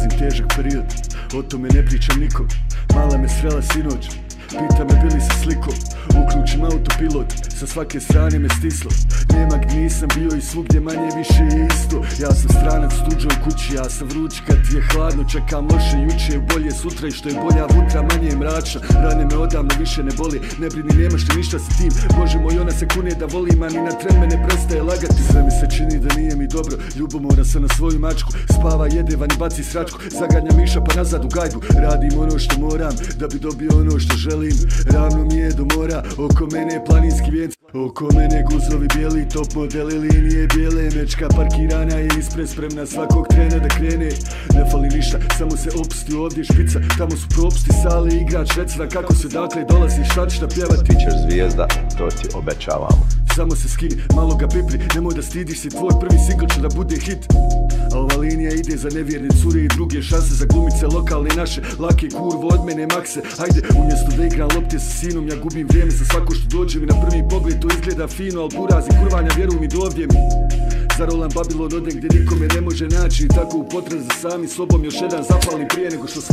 prolazim težak period O tome ne pričam nikom. Mala me srela sinoć Pita me bili sa slikom Uključim autopilot Sa svake strane me stislo. Nema gdje nisam bio i svugdje manje više je isto. Ja sam stranac u tuđoj kući Ja sam vruć kad je hladno Čekam loše juče je bolje sutra I što je bolja vutra manje je mračna Rane me odavno više ne boli Ne brini nemaš ti ništa sa tim. Može moj ona se kune da volim A ni na tren me ne prestaje lagati. Sve mi se čini da nije mi dobro Ljubomoran sam na svoju mačku. Spava jede van i baci sračku. Zaganja miša pa nazad u gajbu. Radim ono što moram Da bi dobio ono što želim. Ravno mi je do mora Oko mene je planinski vijec. Oko mene guzovi bijeli Top modeli linije bijele. Mečka parkirana je ispred Spremna svakog trena da krene. Ne fali ništa Samo se opusti ovdje špica. Tamo su propusti sale igrač Recna kako se dakle dolazi Šta ćeš da pjevati Ti? Ćeš zvijezda, to ti obećavamo. samo se skini, malo ga pipri Nemoj da stidiš si tvoj prvi singl će da bude hit. A ova linija ide za nevjerne cure i druge šanse Za glumice lokalne naše, lake kurvo od mene makse Hajde, umjesto da igram lopte sa sinom Ja gubim vrijeme za svako što dođe mi Na prvi pogled. To izgleda fino, al burazi kurvanja vjeruj mi dovdje mi Zarolam Babilon odem gdje nikome ne može naći. Tako u potrazi za sami sobom još jedan zapalni prije nego što se